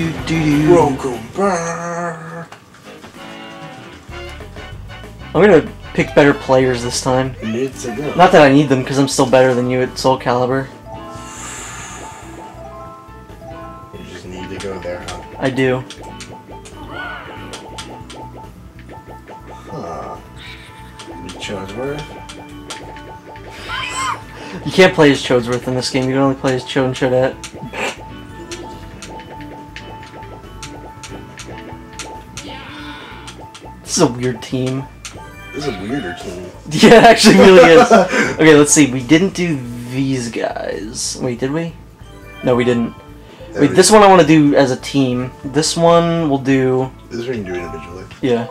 I'm gonna pick better players this time. It's a go. Not that I need them, because I'm still better than you at Soul Calibur. You just need to go there, huh? I do. Huh. Chodsworth? You can't play as Chodsworth in this game, you can only play as Cho and Chodette. Is a weird team. This is a weirder team. Yeah, it actually really is. Okay, let's see. We didn't do these guys. Wait, did we? No, we didn't. Wait, this one I want to do as a team. This one we'll do. This one you can do individually. Yeah.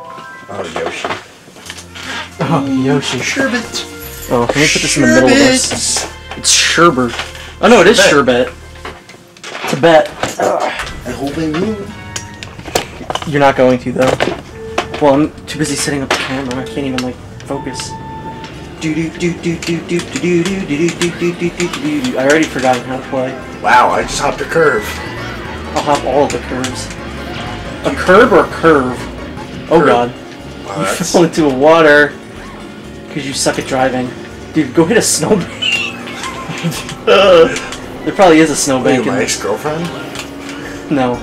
Oh, Yoshi. Oh, Yoshi. Sherbet. Oh, let me put this in the middle of this. It's Sherbert. Oh no, it is Sherbet. Tibet. I hope I move. You're not going to though. Well, I'm too busy setting up the camera. I can't even like focus. Do do do do do do do do do do do do do do do do. I already forgot how to play. Wow, I just hopped a curve. I'll have all of the curves. A curb or a curve? Oh Curve. god. Wow, You fell into a water because you suck at driving. Dude, go hit a snowbank. there probably is a Wait, snowbank my in ex-girlfriend? No.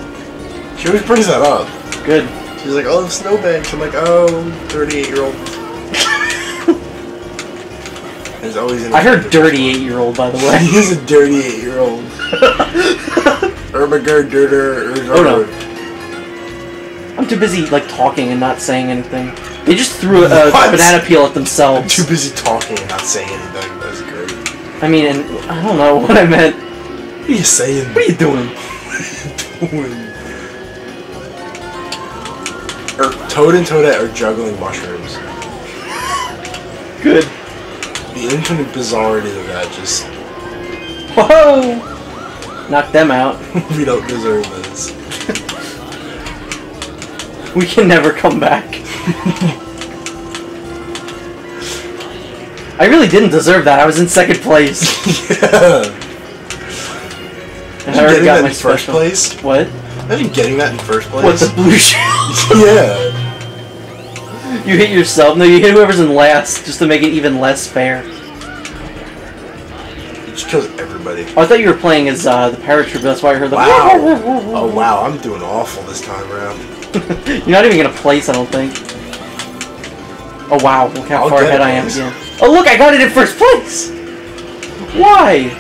She always brings that up. Good. She's like, oh, snowbanks. I'm like, oh, 38 year old. There's always I heard dirty eight year old by the way. He's a dirty 8 year old. Ermagerd Dirter. Oh, no. I'm too busy like talking and not saying anything. They just threw a, What? banana peel at themselves. I'm too busy talking and not saying anything. That's great. I mean, and I don't know what I meant. What are you saying? What are you doing? doing? Or Toad and Toadette are juggling mushrooms. Good. The infinite bizarrety of that just Whoa! Knock them out. we don't deserve this. We can never come back. I really didn't deserve that. I was in second place. yeah. And I already got my first special. place? What? Imagine getting that in first place. What, the blue shell? yeah. you hit yourself? No, you hit whoever's in last, just to make it even less fair. It just kills everybody. Oh, I thought you were playing as uh, the paratrooper, that's why I heard the Wow. Oh wow, I'm doing awful this time around. You're not even gonna place, I don't think. Oh wow, look how I'll far ahead it, I am again. Oh look, I got it in first place! Why?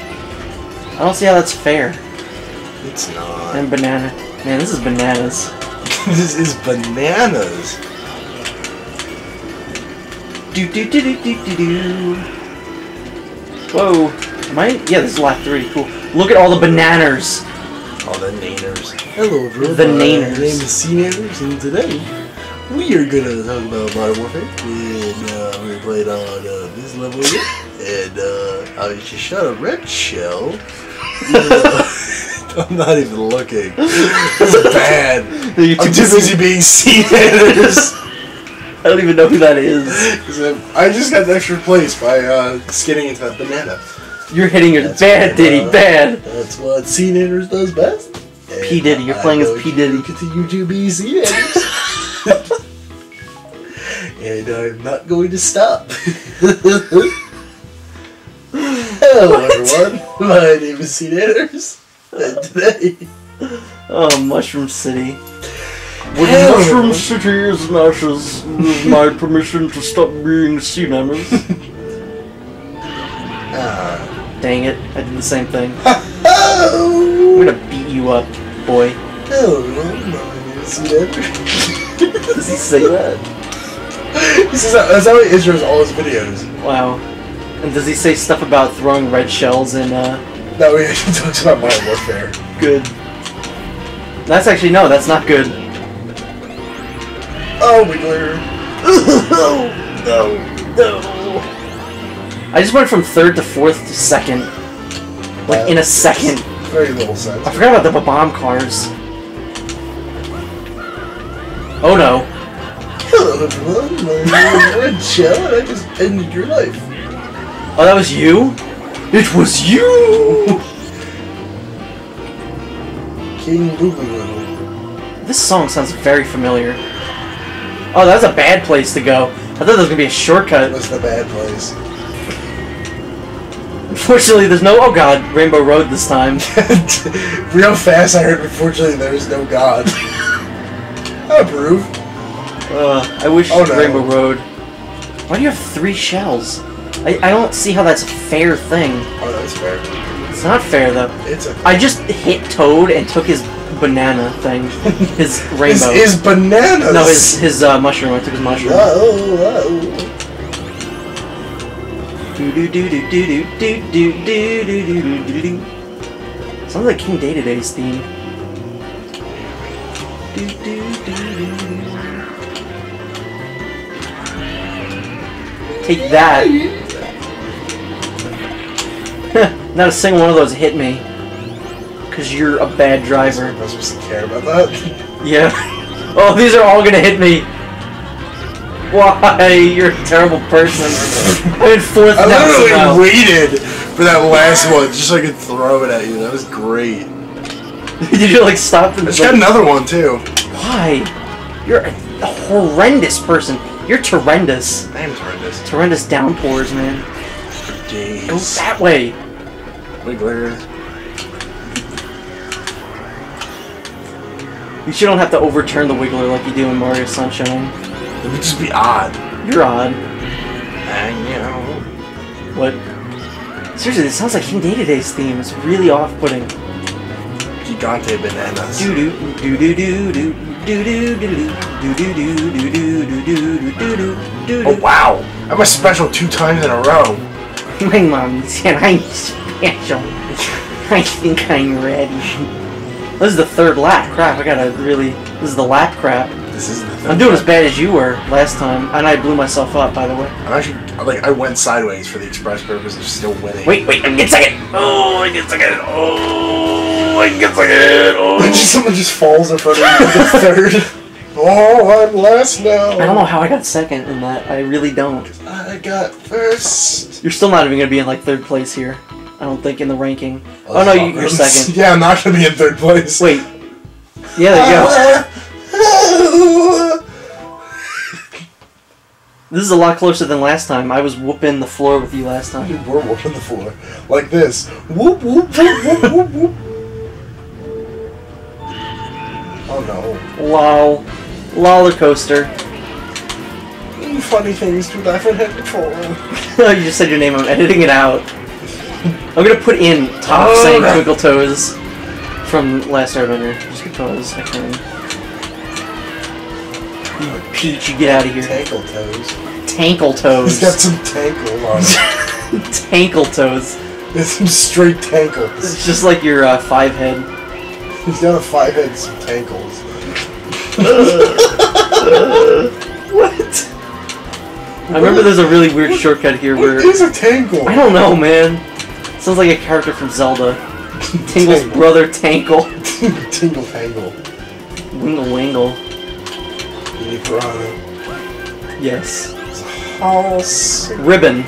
I don't see how that's fair. It's not. And banana. Man, this is bananas. this is bananas. Do do do do do do do. Whoa. Am I? Yeah, this is lap three. Cool. Look at all the bananas. All the naners. Hello, everyone. The My name is SeaNanners, and today we are gonna talk about Modern Warfare. And uh, we played on uh, this level here, and uh, I just shot a red shell. I'm not even looking. This is bad. You're I'm too busy being SeaNanners. I don't even know who that is. I I just got the extra place by uh, skidding into that banana. You're hitting your That's bad, what, Diddy, uh, bad. That's what SeaNanners does best. P. Diddy, you're And playing I'm as going P. to Diddy. Continue to be SeaNanners. and I'm not going to stop. Hello, everyone. My name is C Nanners. And today, Oh, Mushroom City. When Hell. Mushroom City is in ashes, with my permission to stop being SeaNanners. ah, Dang it, I did the same thing. oh, I'm gonna beat you up, boy. hello, everyone. My name is SeaNanners. Does he say that? This is how, that's how he intros all his videos. Wow. And does he say stuff about throwing red shells in, uh, No, he actually talks about Modern Warfare. good? That's actually, no, that's not good. Oh, Wiggler. no, no. I just went from third to fourth to second. Like, in a second. Very little sense. I forgot about the bomb cars. Oh no. Hello, everyone. My name is Red Shell, and I just ended your life. Oh, that was you? It was you! King Boogaloo. This song sounds very familiar. Oh, that was a bad place to go. I thought there was gonna be a shortcut. What's the bad place? Unfortunately, there's no. Oh god, Rainbow Road this time. Real fast, I heard, unfortunately, there is no God. I approve. Uh, I wish Oh, no. Rainbow Road. Why do you have three shells? I, I don't see how that's a fair thing. Oh, that's fair. It's not fair though. It's. I just hit Toad and took his banana thing, his rainbow. his bananas! no, his his uh, mushroom. I took his mushroom. Whoa, whoa. Do do do do do do do do do do do do do. Sounds like King Dedede's theme. Do, do, do, do, do. Take that. Not a single one of those hit me. Cause you're a bad driver. I supposed to care about that? Yeah. Oh, these are all gonna hit me. Why? You're a terrible person. I'm in fourth I now literally waited for that last one just so I could throw it at you. That was great. Did you like stop I and just got another one too. Why? You're a horrendous person. You're horrendous. I am horrendous. Horrendous downpours, man. Jeez. Go that way. Wiggler. You sure don't have to overturn the Wiggler like you do in Mario Sunshine. It would just be odd. You're odd. And you know. What? Seriously, this sounds like King Dedede's theme. It's really off-putting. Gigante bananas. Do do do do do do do do do do do do do do do do do do Oh wow! I'm a special two times in a row. My mom said I'm. I think I'm ready. This is the third lap. Crap, I gotta really. This is the lap crap. This is the thing. I'm doing as bad as you were last time, and I blew myself up, by the way. I'm actually like I went sideways for the express purpose of still winning. Wait, wait, I can get second! Oh, I get second! Oh, I can get second! Oh. Someone just falls in front of me the third. Oh, I'm last now. I don't know how I got second in that. I really don't. I got first. You're still not even gonna be in like third place here. I don't think in the ranking. Oh, oh no, you, you're second. Yeah, I'm not gonna be in third place. Wait. Yeah, there you go. This is a lot closer than last time. I was whooping the floor with you last time. We're whooping the floor like this. Whoop whoop whoop whoop whoop whoop. Oh no. Lol. Roller coaster. Funny things to laugh at for. you just said your name. I'm editing it out. I'm gonna put in top Oh, saying. Twinkle Toes from Last Airbender, just because I can. You Peach, you get out of here. Tankle toes. Tankle He's Toes. got some tankle on him. Tankle Toes. There's some straight tankles. It's just like your uh, five head. He's got a five head some tankles. What? I remember there's a really weird shortcut here where. where is a tankle? I don't know, man. Sounds like a character from Zelda. Tingle's Tangle. brother Tankle. Tingle tangle. Wingle Wangle. Mini piranha. Yes. Oh. Ribbon.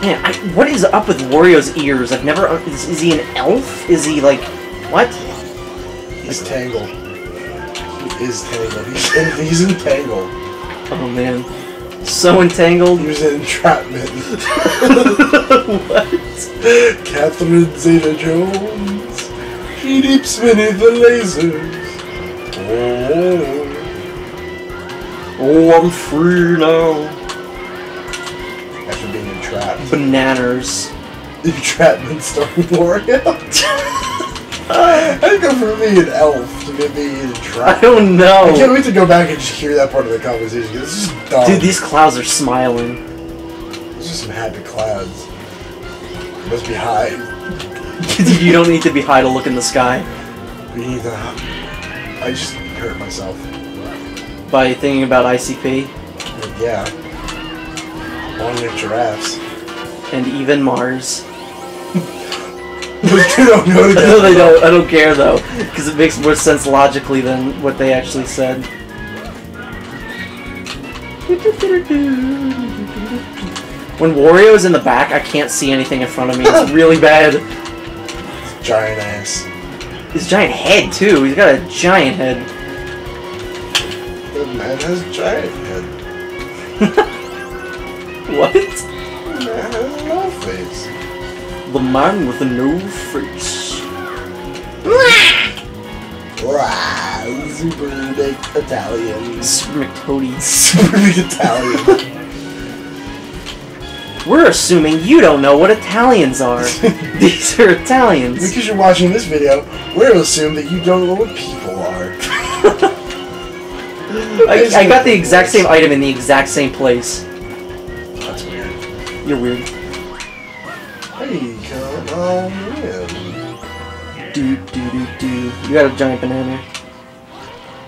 Man, I, what is up with Wario's ears? I've never. Uh, is, is he an elf? Is he like. What? He's tangled. He is tangled. He's, in, he's entangled. Oh man. So entangled. He was in entrapment. what? Catherine Zeta Jones. She deeps beneath the lasers. Oh. Oh, I'm free now. After being entrapped. Bananas. Entrapment starring Wario. I think for me an elf to get me I don't know. I can't wait to go back and just hear that part of the conversation. It's just dumb. Dude, these clouds are smiling. It's just some happy clouds. Must be high. you don't need to be high to look in the sky need. I just hurt myself. by thinking about ICP yeah. Long-necked giraffes. and even Mars. Those two don't go I together. know they don't. I don't care though, because it makes more sense logically than what they actually said. When Wario is in the back, I can't see anything in front of me. It's really bad. Giant ass. His giant head too. He's got a giant head. The man has a giant head. What? The man with a no face. Wow, super big Italian. Super McToady. Super big Italian. We're assuming you don't know what Italians are. These are Italians. because you're watching this video, we're assume that you don't know what people are. I, I got the exact same item in the exact same place. That's weird. You're weird. On in. Do do do do. You got a giant banana.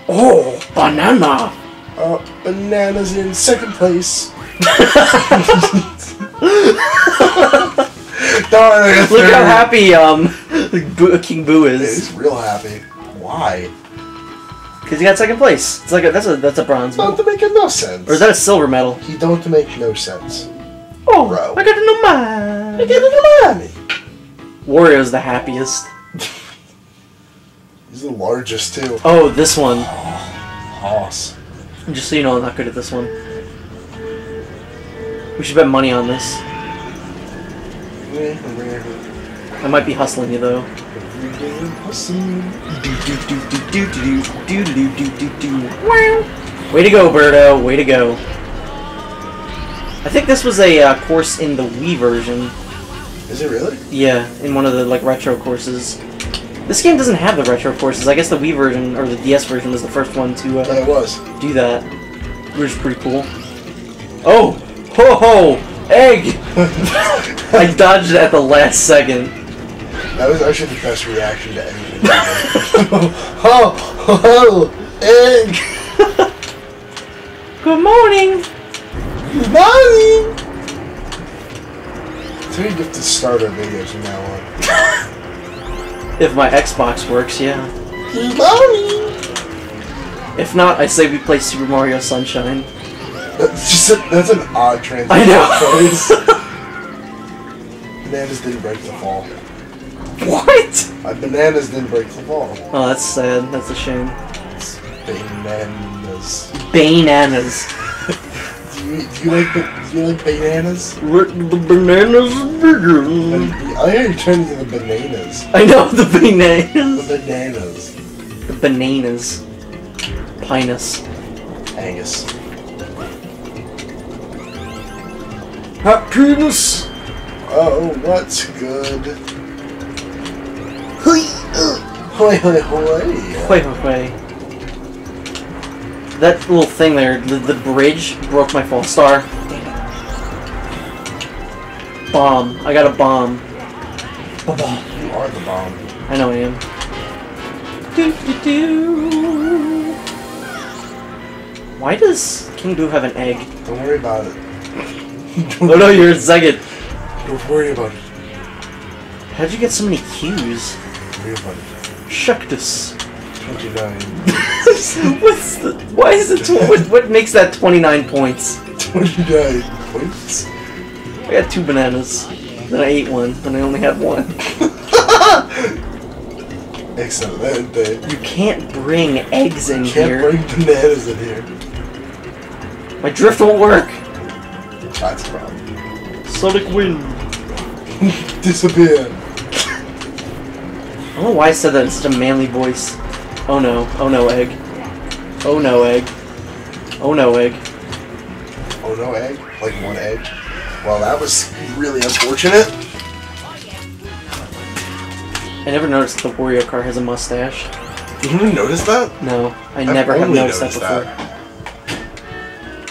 Oh, banana! Uh, bananas in second place. Darn, Look how happy um Boo, King Boo is. He's real happy. Why? Because he got second place. It's like a, that's a that's a bronze Don't medal. make no sense. Or is that a silver medal? He don't make no sense. Oh, Bro. I got a number. I get it, money. Wario's the happiest. He's the largest too. Oh, this one. Hoss. Just so you know, I'm not good at this one. We should bet money on this. I might be hustling you though. Way to go, Birdo. Way to go. I think this was a uh, course in the Wii version. Is it really? Yeah, in one of the like retro courses. This game doesn't have the retro courses. I guess the Wii version or the DS version was the first one to Yeah, uh, it was. do that, which is pretty cool. Oh, ho ho, egg! I dodged it at the last second. That was actually the best reaction to anything. oh, ho, egg! Good morning. Good morning! So you get to start our videos from now on. If my Xbox works, yeah. Good morning! If not, I say we play Super Mario Sunshine. That's just a, that's an odd transition. I know. Bananas didn't break the fall. What? Uh, bananas didn't break the fall. Oh, that's sad. That's a shame. Bananas. Bananas. Do you, you like do you like bananas? The bananas are bigger. I hear you turning to the bananas. I know the bananas. The bananas. The bananas. Pinus. Angus. Happiness. Oh, what's good? Hoi, uh, hoi, hoi, hoi. Wait, wait. That little thing there, the, the bridge, broke my fall star. Bomb. I got a bomb. Ba-bomb. You are the bomb. I know I am. Do, do, do. Why does King Boo have an egg? Don't worry about it. Oh no, you're a Zegged. Don't worry about it. How'd you get so many Qs? Don't worry about it. Shuck this. 29. What's the, why is it, tw- what, what makes that 29 points? 29 points. I got two bananas. Then I ate one, and I only had one. Excelente. You can't bring eggs in Can't here. bring bananas in here. My drift won't work. That's a problem. Sonic wind. Disappear. I don't know why I said that in such a manly voice. Oh no. Oh no, egg. Oh no, egg. Oh no, egg. Oh no, egg? Like one egg? Well, that was really unfortunate. I never noticed the Wario car has a mustache. You didn't notice that? No, I I've never have only noticed that before.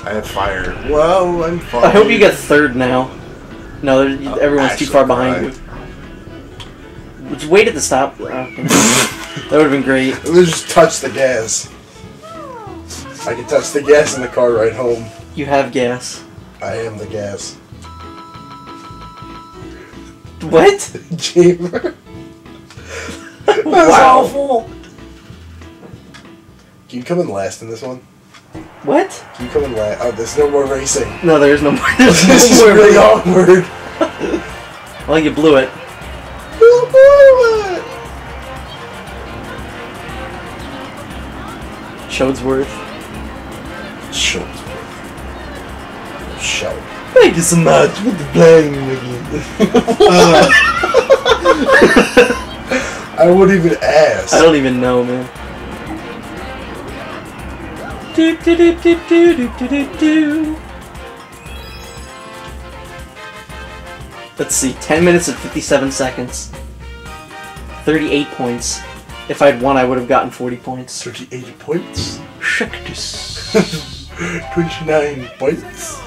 I have fire. Whoa, I'm fine. I hope you get third now. No, Oh, everyone's too far behind you. Just wait at the stop. Oh, okay. That would have been great. Let's just touch the gas. I can touch the gas in the car ride home. You have gas. I am the gas. What? Chamber. That's Wow. awful. Can you come in last in this one? What? Can you come in last. Oh, there's no more racing. No, there's no more. There's this is no more. really awkward. Well, you blew it. Chodsworth. Chodsworth. Show. Thank you so much for the playing again. Uh. I wouldn't even ask. I don't even know, man. Do, do, do, do, do, do, do, do. Let's see, 10 minutes and 57 seconds. 38 points. If I'd won, I would have gotten 40 points. 38 points. Check this. 29 points.